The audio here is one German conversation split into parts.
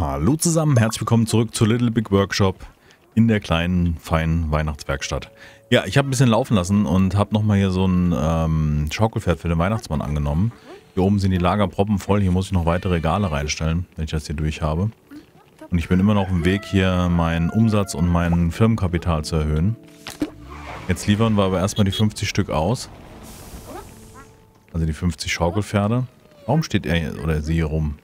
Hallo zusammen, herzlich willkommen zurück zu Little Big Workshop in der kleinen, feinen Weihnachtswerkstatt. Ja, ich habe ein bisschen laufen lassen und habe nochmal hier so ein ähm, Schaukelpferd für den Weihnachtsmann angenommen. Hier oben sind die Lagerproppen voll, hier muss ich noch weitere Regale reinstellen, wenn ich das hier durch habe. Und ich bin immer noch im Weg, hier meinen Umsatz und mein Firmenkapital zu erhöhen. Jetzt liefern wir aber erstmal die 50 Stück aus. Also die 50 Schaukelpferde. Warum steht er oder sie hier rum?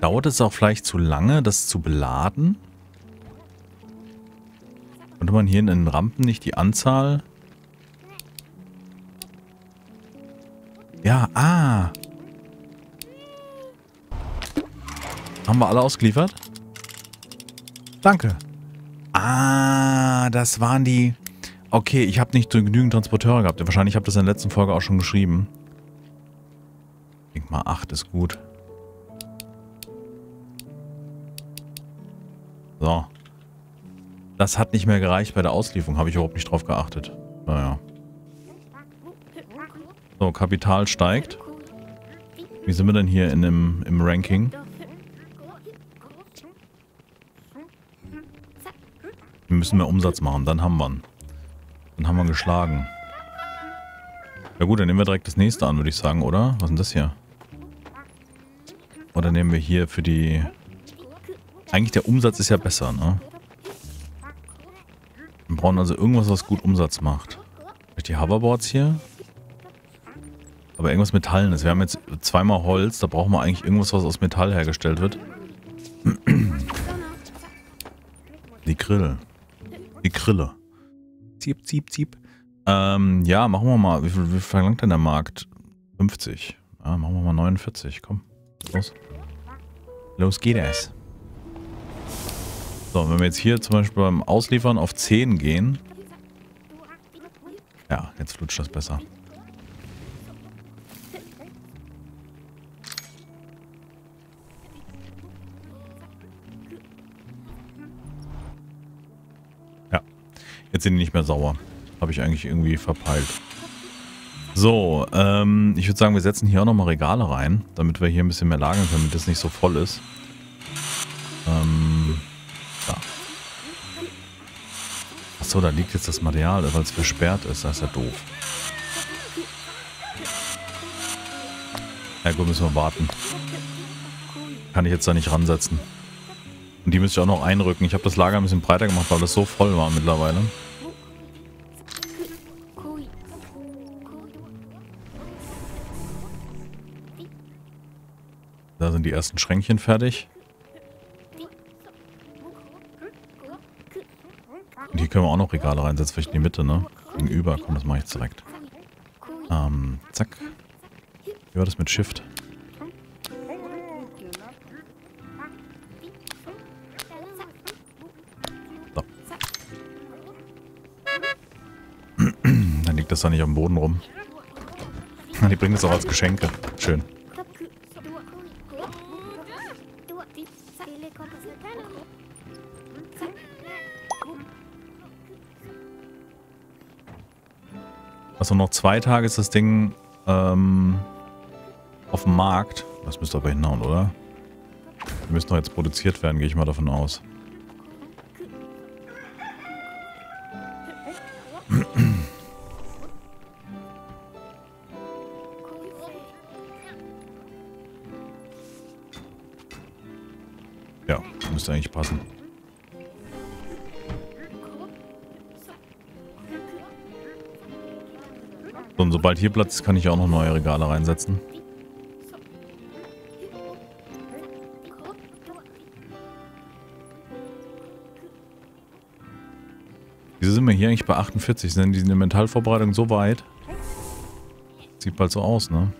Dauert es auch vielleicht zu lange, das zu beladen? Könnte man hier in den Rampen nicht die Anzahl... Ja, ah. Haben wir alle ausgeliefert? Danke. Ah, das waren die... Okay, ich habe nicht genügend Transporteure gehabt. Wahrscheinlich habe ich das in der letzten Folge auch schon geschrieben. Ich denke mal, 8 ist gut. So. Das hat nicht mehr gereicht bei der Auslieferung. Habe ich überhaupt nicht drauf geachtet. Naja. So, Kapital steigt. Wie sind wir denn hier in dem, im Ranking? Wir müssen mehr Umsatz machen, dann haben wir ihn. Dann haben wir ihn geschlagen. Ja gut, dann nehmen wir direkt das nächste an, würde ich sagen, oder? Was ist denn das hier? Oder nehmen wir hier für die... Eigentlich der Umsatz ist ja besser, ne? Wir brauchen also irgendwas, was gut Umsatz macht. Vielleicht die Hoverboards hier? Aber irgendwas Metallenes. Wir haben jetzt zweimal Holz, da brauchen wir eigentlich irgendwas, was aus Metall hergestellt wird. Die Grill. Die Grille. Ziep, ziep, ziep. Ähm, ja, machen wir mal. Wie viel, wie verlangt denn der Markt? 50. Ja, machen wir mal 49. Komm. Los. Los geht es. So, wenn wir jetzt hier zum Beispiel beim Ausliefern auf 10 gehen. Ja, jetzt flutscht das besser. Ja, jetzt sind die nicht mehr sauer. Habe ich eigentlich irgendwie verpeilt. So, ähm, ich würde sagen, wir setzen hier auch nochmal Regale rein, damit wir hier ein bisschen mehr lagern können, damit das nicht so voll ist. Ähm, da. Da liegt jetzt das Material, weil es versperrt ist. Das ist ja doof. Ja gut, müssen wir warten. Kann ich jetzt da nicht ransetzen. Und die müsste ich auch noch einrücken. Ich habe das Lager ein bisschen breiter gemacht, weil das so voll war mittlerweile. Da sind die ersten Schränkchen fertig. Können wir auch noch Regale reinsetzen, vielleicht in die Mitte, ne? Gegenüber. Komm, das mache ich direkt. Ähm, zack. Wie war das mit Shift? So. Dann liegt das da nicht am Boden rum. Die bringen es auch als Geschenke. Schön. Also noch zwei Tage ist das Ding ähm, auf dem Markt. Das müsste aber hinhauen, oder? Die müssen doch jetzt produziert werden, gehe ich mal davon aus. Ja, müsste eigentlich passen. Sobald hier Platz ist, kann ich auch noch neue Regale reinsetzen. Wieso sind wir hier eigentlich bei 48? Sind die Metallvorbereitung so weit? Sieht bald so aus, ne?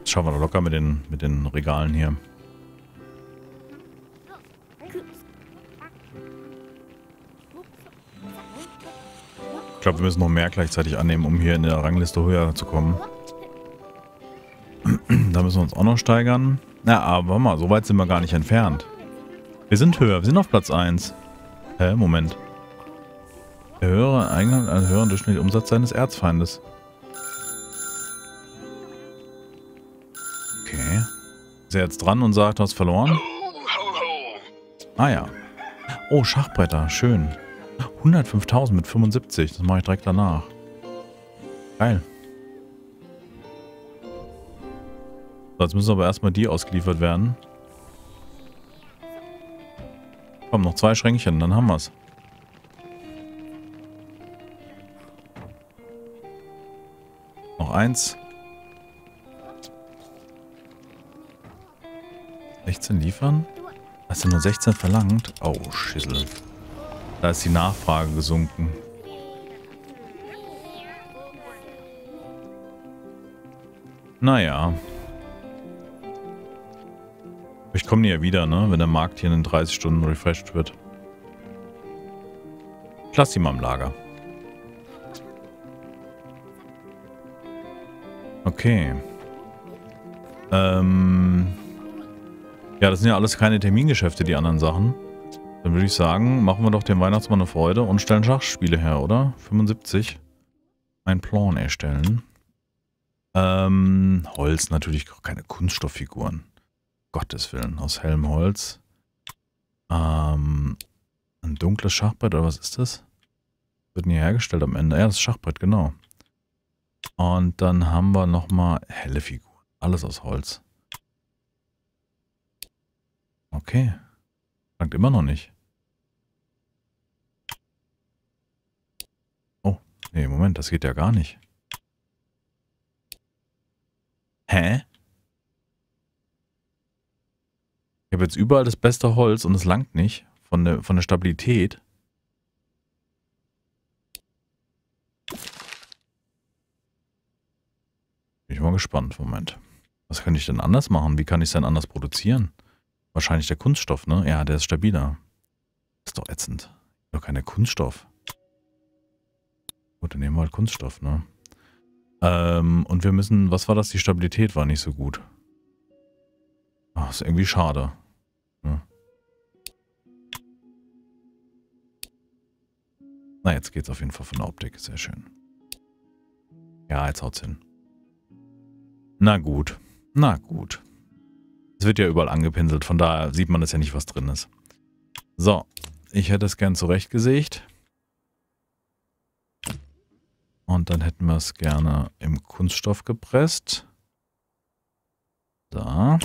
Das schauen wir doch locker mit den, mit den Regalen hier. Glaube, wir müssen noch mehr gleichzeitig annehmen, um hier in der Rangliste höher zu kommen. da müssen wir uns auch noch steigern. Na, aber mal, so weit sind wir gar nicht entfernt. Wir sind höher, wir sind auf Platz 1. Hä, Moment. Der höhere Eingang, einen höheren durchschnittlichen Umsatz seines Erzfeindes. Okay. Ist er jetzt dran und sagt, du hast verloren? Ah ja. Oh, Schachbretter, schön. 105.000 mit 75, das mache ich direkt danach. Geil. So, jetzt müssen aber erstmal die ausgeliefert werden. Komm, noch zwei Schränkchen, dann haben wir's. Noch eins. 16 liefern? Hast du nur 16 verlangt? Oh, Schissel. Da ist die Nachfrage gesunken. Naja. Ich komme nie wieder, ne? Wenn der Markt hier in 30 Stunden refreshed wird. Ich lass die mal im Lager. Okay. Ähm... Ja, das sind ja alles keine Termingeschäfte, die anderen Sachen. Dann würde ich sagen, machen wir doch dem Weihnachtsmann eine Freude und stellen Schachspiele her, oder? 75. Ein Plan erstellen. Ähm, Holz natürlich keine Kunststofffiguren. Gottes Willen, aus hellem Holz. Ähm, ein dunkles Schachbrett, oder was ist das? Wird nie hergestellt am Ende. Ja, das Schachbrett, genau. Und dann haben wir nochmal helle Figuren. Alles aus Holz. Okay. Langt immer noch nicht. Oh, nee, Moment, das geht ja gar nicht. Hä? Ich habe jetzt überall das beste Holz und es langt nicht von der, von der Stabilität. Bin ich mal gespannt. Moment. Was kann ich denn anders machen? Wie kann ich es denn anders produzieren? Wahrscheinlich der Kunststoff, ne? Ja, der ist stabiler. ist doch ätzend. Doch keine Kunststoff. Gut, dann nehmen wir halt Kunststoff, ne? Ähm, und wir müssen, was war das? Die Stabilität war nicht so gut. Ach, ist irgendwie schade. Ja. Na, jetzt geht's auf jeden Fall von der Optik. Sehr schön. Ja, jetzt haut's hin. Na gut. Na gut. Es wird ja überall angepinselt, von daher sieht man das ja nicht, was drin ist. So, ich hätte es gern zurechtgesägt. Und dann hätten wir es gerne im Kunststoff gepresst. Da.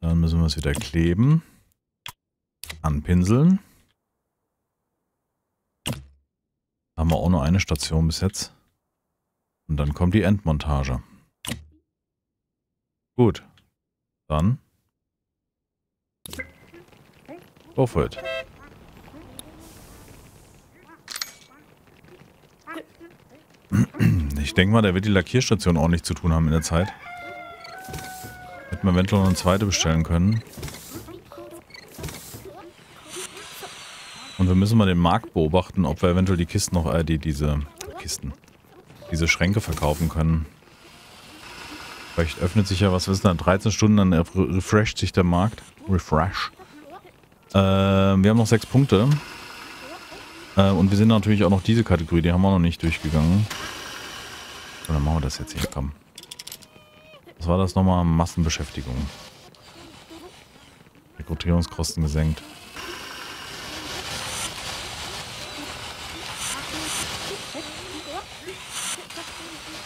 Dann müssen wir es wieder kleben. Anpinseln. Haben wir auch nur eine Station bis jetzt. Und dann kommt die Endmontage. Gut. Dann. Go for it. Ich denke mal, der wird die Lackierstation ordentlich zu tun haben in der Zeit. Hätten wir eventuell noch eine zweite bestellen können. Und wir müssen mal den Markt beobachten, ob wir eventuell die Kisten noch, äh, die, diese Kisten, diese Schränke verkaufen können. Vielleicht öffnet sich ja, was wissen da, 13 Stunden, dann refresht sich der Markt. Refresh. Äh, wir haben noch 6 Punkte. Äh, und wir sind natürlich auch noch diese Kategorie, die haben wir noch nicht durchgegangen. Dann machen wir das jetzt hier, komm. Was war das nochmal? Massenbeschäftigung. Rekrutierungskosten gesenkt.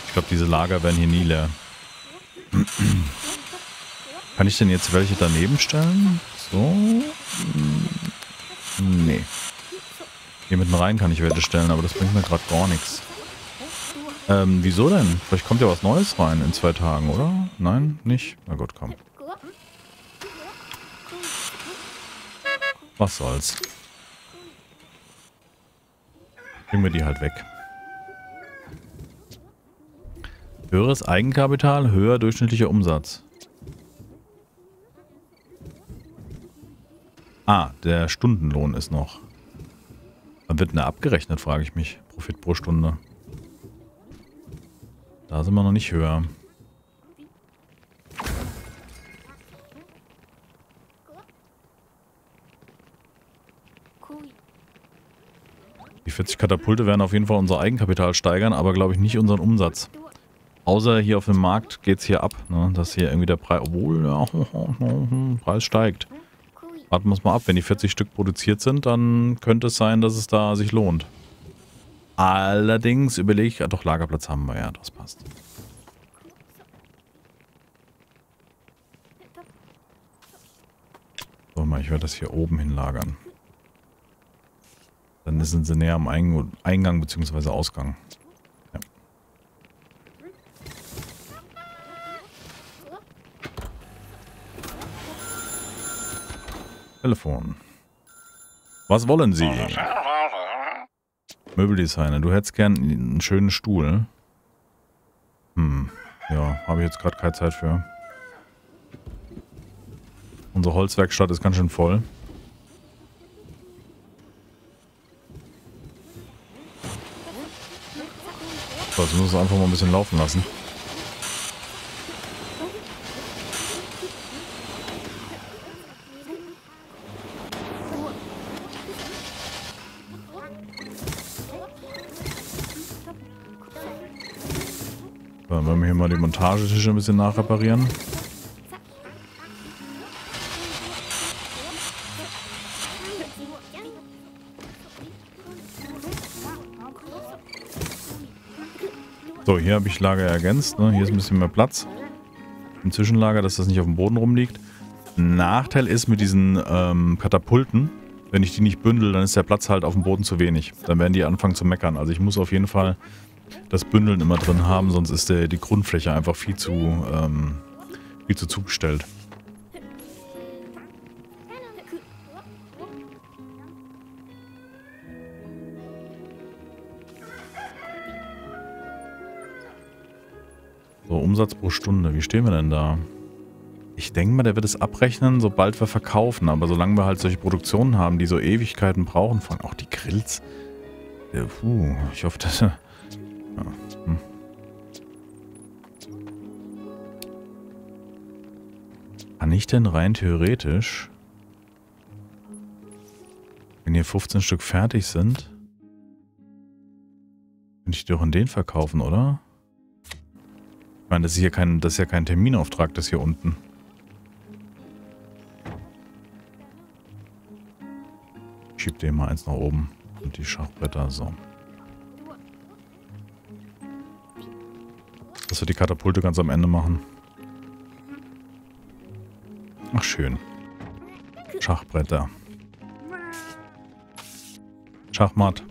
Ich glaube, diese Lager werden hier nie leer. Kann ich denn jetzt welche daneben stellen? So? Hm, nee. Hier mitten rein kann ich welche stellen, aber das bringt mir gerade gar nichts. Ähm, wieso denn? Vielleicht kommt ja was Neues rein in zwei Tagen, oder? Nein? Nicht? Na gut, komm. Was soll's. Bringen wir die halt weg. Höheres Eigenkapital, höher durchschnittlicher Umsatz. Ah, der Stundenlohn ist noch. Wann wird denn der abgerechnet, frage ich mich. Profit pro Stunde. Da sind wir noch nicht höher. Die 40 Katapulte werden auf jeden Fall unser Eigenkapital steigern, aber glaube ich nicht unseren Umsatz. Außer hier auf dem Markt geht es hier ab, ne? dass hier irgendwie der Preis, obwohl ja, Preis steigt. Warten wir es mal ab, wenn die 40 Stück produziert sind, dann könnte es sein, dass es da sich lohnt. Allerdings überlege ich, ja, doch Lagerplatz haben wir ja, das passt. So mal, ich werde das hier oben hinlagern. Dann sind sie näher am Eingang bzw. Ausgang. Telefon. Was wollen Sie? Möbeldesigner, du hättest gern einen schönen Stuhl. Hm, ja, habe ich jetzt gerade keine Zeit für. Unsere Holzwerkstatt ist ganz schön voll. So, jetzt muss es einfach mal ein bisschen laufen lassen. Dann werden wir hier mal die Montagetische ein bisschen nachreparieren. So, hier habe ich Lager ergänzt. Ne? Hier ist ein bisschen mehr Platz. Im Zwischenlager, dass das nicht auf dem Boden rumliegt. Nachteil ist mit diesen ähm, Katapulten, wenn ich die nicht bündel, dann ist der Platz halt auf dem Boden zu wenig. Dann werden die anfangen zu meckern. Also ich muss auf jeden Fall das Bündeln immer drin haben, sonst ist der, die Grundfläche einfach viel zu, ähm, viel zu zugestellt. So, Umsatz pro Stunde. Wie stehen wir denn da? Ich denke mal, der wird es abrechnen, sobald wir verkaufen. Aber solange wir halt solche Produktionen haben, die so Ewigkeiten brauchen, von auch die Grills. Puh, ich hoffe, dass... Ja, hm. Kann ich denn rein theoretisch, wenn hier 15 Stück fertig sind, könnte ich die doch in den verkaufen, oder? Ich meine, das ist hier kein, das ist ja kein Terminauftrag, das hier unten. Schieb den mal eins nach oben. Und die Schachbretter, so. Dass wir die Katapulte ganz am Ende machen. Ach, schön. Schachbretter. Schachmatt.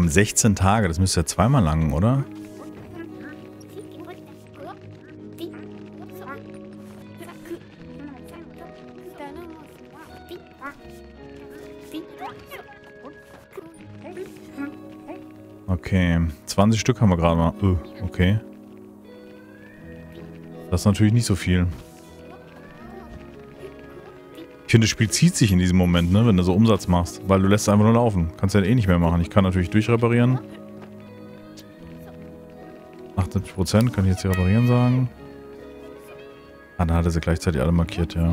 Haben 16 Tage, das müsste ja zweimal lang, oder? Okay, 20 Stück haben wir gerade mal. Uh, okay. Das ist natürlich nicht so viel. Ich finde, das Spiel zieht sich in diesem Moment, ne, wenn du so Umsatz machst, weil du lässt es einfach nur laufen. Kannst ja eh nicht mehr machen. Ich kann natürlich durchreparieren. 78% kann ich jetzt hier reparieren sagen. Ah, dann hat er sie gleichzeitig alle markiert, ja.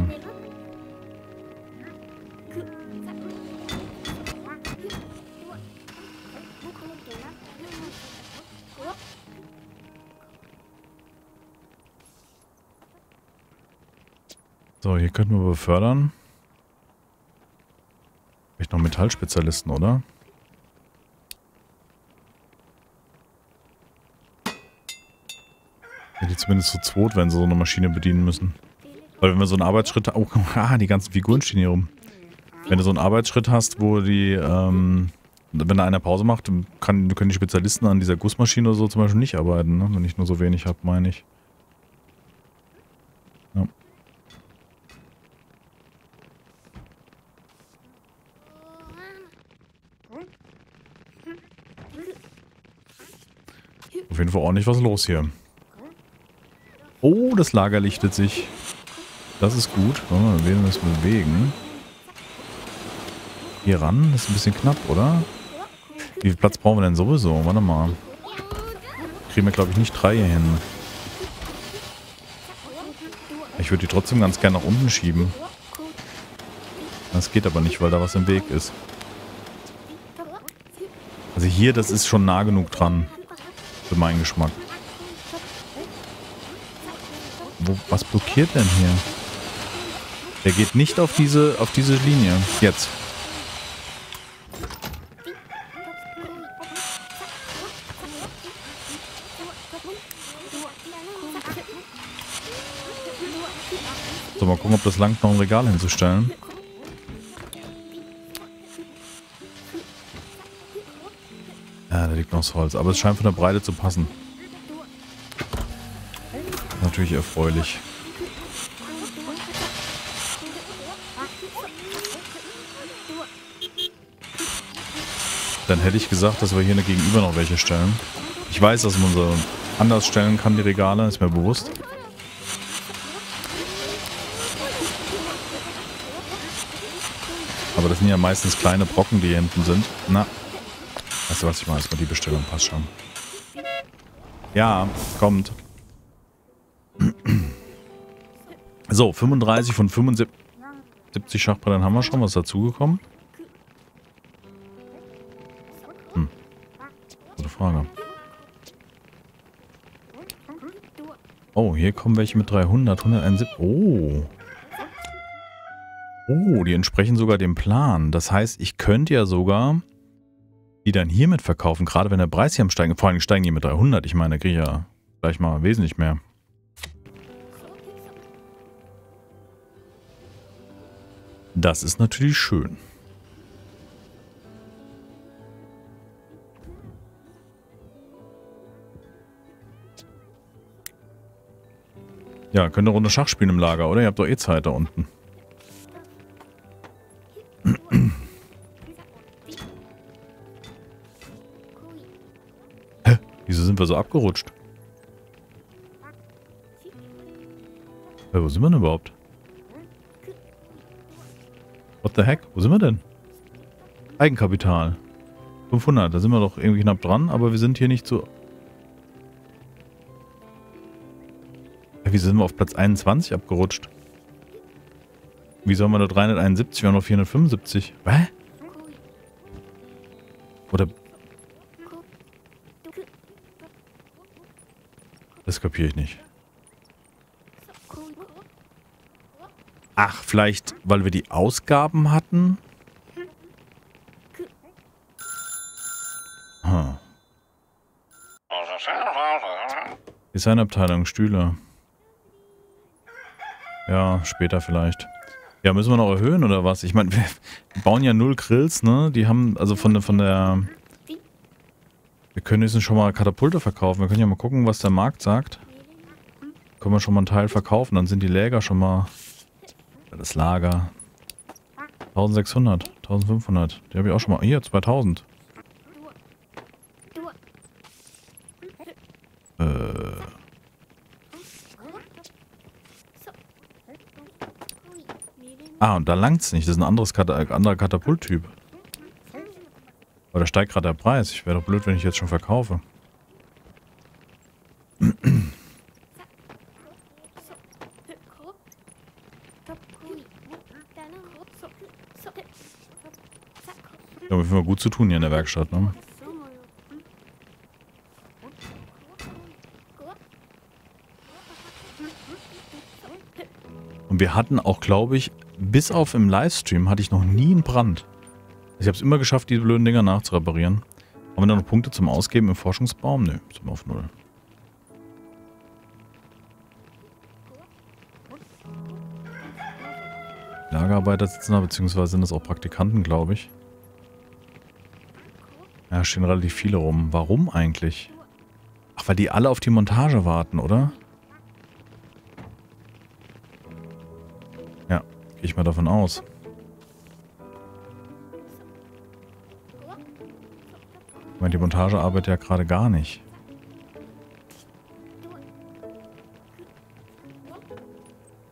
So, hier könnten wir befördern. Vielleicht noch Metallspezialisten, oder? Ja, die zumindest zu zweit, wenn sie so eine Maschine bedienen müssen. Weil wenn wir so einen Arbeitsschritt... Oh, ah, die ganzen Figuren stehen hier rum. Wenn du so einen Arbeitsschritt hast, wo die... Ähm, wenn da einer Pause macht, kann, können die Spezialisten an dieser Gussmaschine oder so zum Beispiel nicht arbeiten, ne? wenn ich nur so wenig habe, meine ich. Auf jeden Fall ordentlich was los hier. Oh, das Lager lichtet sich. Das ist gut. Wollen wir das bewegen? Hier ran? Das ist ein bisschen knapp, oder? Wie viel Platz brauchen wir denn sowieso? Warte mal. Kriegen wir, glaube ich, nicht drei hier hin. Ich würde die trotzdem ganz gerne nach unten schieben. Das geht aber nicht, weil da was im Weg ist. Also hier, das ist schon nah genug dran. Für meinen Geschmack. Wo, was blockiert denn hier? Der geht nicht auf diese, auf diese Linie. Jetzt. So, mal gucken, ob das langt, noch ein Regal hinzustellen. Noch Holz. Aber es scheint von der Breite zu passen. Natürlich erfreulich. Dann hätte ich gesagt, dass wir hier gegenüber noch welche stellen. Ich weiß, dass man so anders stellen kann, die Regale, ist mir bewusst. Aber das sind ja meistens kleine Brocken, die hier hinten sind. Na, weißt du was, ich mache erstmal die Bestellung, passt schon. Ja, kommt. So, 35 von 75 Schachbrettern haben wir schon. Was dazugekommen? Hm. Gute Frage. Oh, hier kommen welche mit 300, 171. Oh. Oh, die entsprechen sogar dem Plan. Das heißt, ich könnte ja sogar die dann hiermit verkaufen, gerade wenn der Preis hier am Steigen, vor allem steigen die mit 300. Ich meine, da kriege ich ja gleich mal wesentlich mehr. Das ist natürlich schön. Ja, könnt ihr Runde Schach spielen im Lager, oder? Ihr habt doch eh Zeit da unten. Sind wir so abgerutscht? Hä, wo sind wir denn überhaupt? What the heck? Wo sind wir denn? Eigenkapital. 500, da sind wir doch irgendwie knapp dran, aber wir sind hier nicht so... Ja, wieso sind wir auf Platz 21 abgerutscht? Wieso haben wir nur 371, wir haben noch 475? Hä? Oder... Das kapiere ich nicht. Ach, vielleicht, weil wir die Ausgaben hatten? Hm. Designabteilung, Stühle. Ja, später vielleicht. Ja, müssen wir noch erhöhen oder was? Ich meine, wir bauen ja null Grills, ne? Die haben, also von von der... Wir können jetzt schon mal Katapulte verkaufen. Wir können ja mal gucken, was der Markt sagt. Können wir schon mal einen Teil verkaufen, dann sind die Läger schon mal das Lager. 1600, 1500. Die habe ich auch schon mal. Hier, 2000. Äh. Ah, und da langt es nicht. Das ist ein anderes Kat anderer Katapulttyp. Aber da steigt gerade der Preis. Ich wäre doch blöd, wenn ich jetzt schon verkaufe. Ja, wir haben gut zu tun hier in der Werkstatt, ne? Und wir hatten auch, glaube ich, bis auf im Livestream hatte ich noch nie einen Brand. Ich habe es immer geschafft, die blöden Dinger nachzureparieren. Haben wir da noch Punkte zum Ausgeben im Forschungsbaum? Nö, sind wir auf Null. Lagerarbeiter sitzen da, beziehungsweise sind das auch Praktikanten, glaube ich. Ja, stehen relativ viele rum. Warum eigentlich? Ach, weil die alle auf die Montage warten, oder? Ja, gehe ich mal davon aus. Meine, die Montage arbeitet ja gerade gar nicht.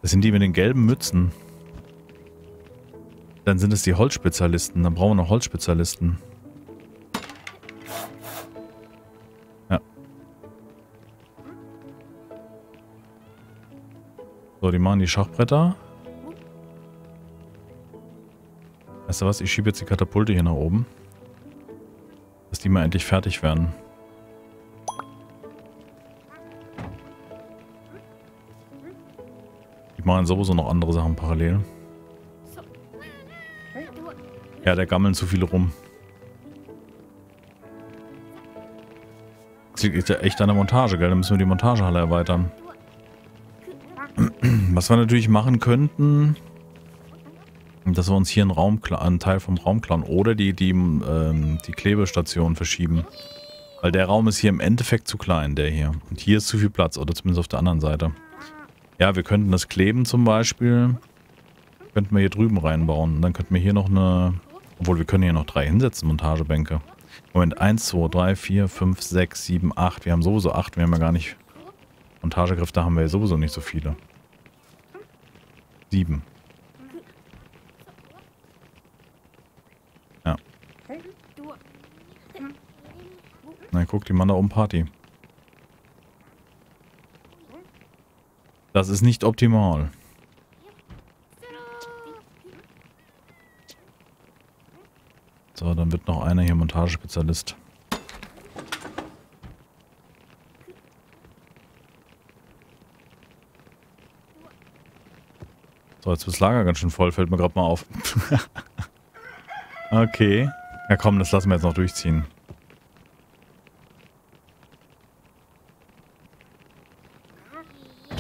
Das sind die mit den gelben Mützen. Dann sind es die Holzspezialisten. Dann brauchen wir noch Holzspezialisten. Ja. So, die machen die Schachbretter. Weißt du was? Ich schiebe jetzt die Katapulte hier nach oben. Dass die mal endlich fertig werden. Die machen sowieso noch andere Sachen parallel. Ja, der gammeln zu viele rum. Das liegt echt an der Montage, gell? Dann müssen wir die Montagehalle erweitern. Was wir natürlich machen könnten, dass wir uns hier einen, Raum, einen Teil vom Raum klauen oder die, die, ähm, die Klebestation verschieben. Weil der Raum ist hier im Endeffekt zu klein, der hier. Und hier ist zu viel Platz, oder zumindest auf der anderen Seite. Ja, wir könnten das Kleben zum Beispiel, könnten wir hier drüben reinbauen. Und dann könnten wir hier noch eine obwohl, wir können hier noch drei hinsetzen, Montagebänke. Moment, 1, 2, 3, 4, 5, 6, 7, 8. Wir haben sowieso 8. Wir haben ja gar nicht... Montagekräfte haben wir ja sowieso nicht so viele. 7. Na, guck, die Mann da oben Party. Das ist nicht optimal. So, dann wird noch einer hier Montagespezialist. So, jetzt ist das Lager ganz schön voll, fällt mir gerade mal auf. okay. Ja komm, das lassen wir jetzt noch durchziehen.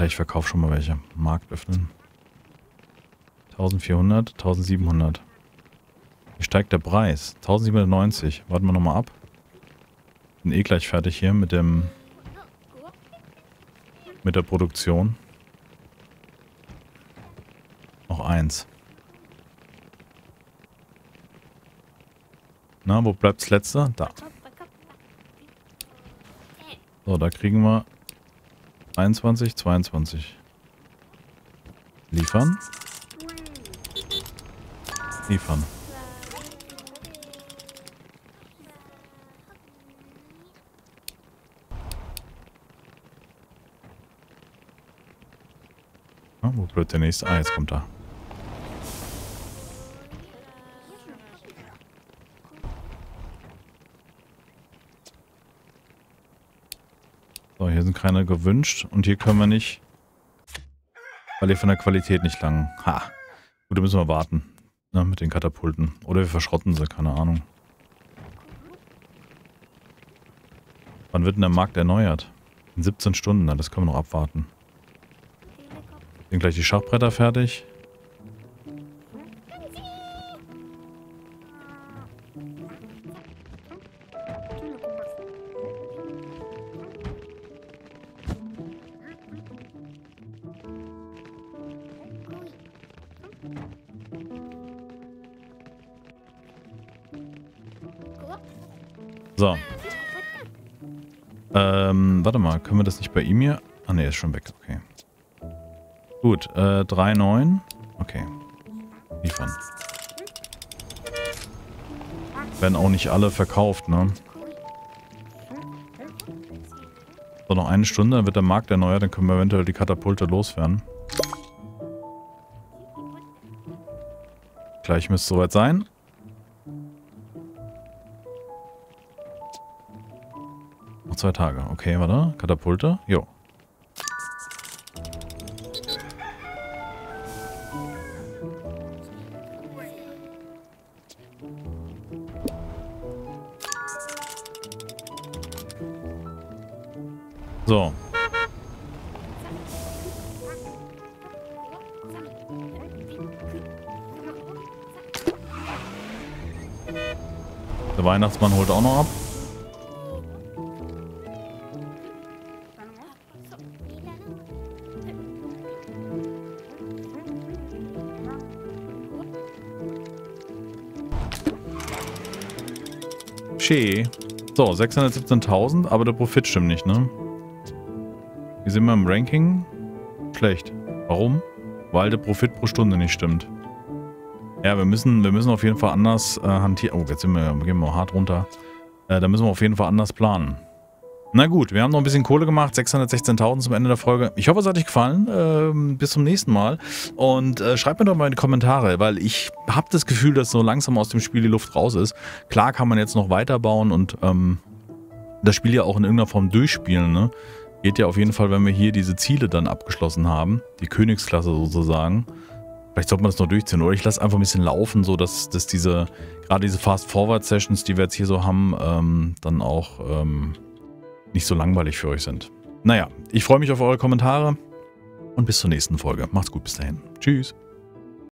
Ich verkaufe schon mal welche. Markt öffnen. 1400, 1700. Wie steigt der Preis? 1790. Warten wir nochmal ab. Bin eh gleich fertig hier mit dem... Mit der Produktion. Noch eins. Na, wo bleibt das letzte? Da. So, da kriegen wir 21, 22. Liefern. Liefern. wo wird der nächste? Ah, jetzt kommt er. So, hier sind keine gewünscht. Und hier können wir nicht, weil hier von der Qualität nicht lang. Ha. Gut, da müssen wir warten. Ne, mit den Katapulten. Oder wir verschrotten sie, keine Ahnung. Wann wird denn der Markt erneuert? In 17 Stunden, na, das können wir noch abwarten. Sind gleich die Schachbretter fertig. So. Ähm, warte mal, können wir das nicht bei ihm hier? Ah ne, ist schon weg, okay. Gut, äh, 3,9. Okay. Liefern. Werden auch nicht alle verkauft, ne? So, noch eine Stunde, dann wird der Markt erneuert, dann können wir eventuell die Katapulte loswerden. Gleich müsste es soweit sein. Zwei Tage. Okay, warte. Katapulte. Jo. So. Der Weihnachtsmann holt auch noch ab. Schee. So, 617.000, aber der Profit stimmt nicht, ne? Wie sind wir im Ranking? Schlecht. Warum? weil der Profit pro Stunde nicht stimmt. Ja, wir müssen, wir müssen auf jeden Fall anders äh, hantieren. Oh, jetzt sind wir, gehen wir hart runter. Äh, da müssen wir auf jeden Fall anders planen. Na gut, wir haben noch ein bisschen Kohle gemacht, 616.000 zum Ende der Folge. Ich hoffe, es hat euch gefallen. Ähm, bis zum nächsten Mal. Und äh, schreibt mir doch mal in die Kommentare, weil ich habe das Gefühl, dass so langsam aus dem Spiel die Luft raus ist. Klar kann man jetzt noch weiterbauen und ähm, das Spiel ja auch in irgendeiner Form durchspielen. Ne? Geht ja auf jeden Fall, wenn wir hier diese Ziele dann abgeschlossen haben. Die Königsklasse sozusagen. Vielleicht sollte man das noch durchziehen. Oder ich lasse einfach ein bisschen laufen, so dass, dass diese, gerade diese Fast-Forward-Sessions, die wir jetzt hier so haben, ähm, dann auch ähm, nicht so langweilig für euch sind. Naja, ich freue mich auf eure Kommentare und bis zur nächsten Folge. Macht's gut bis dahin. Tschüss.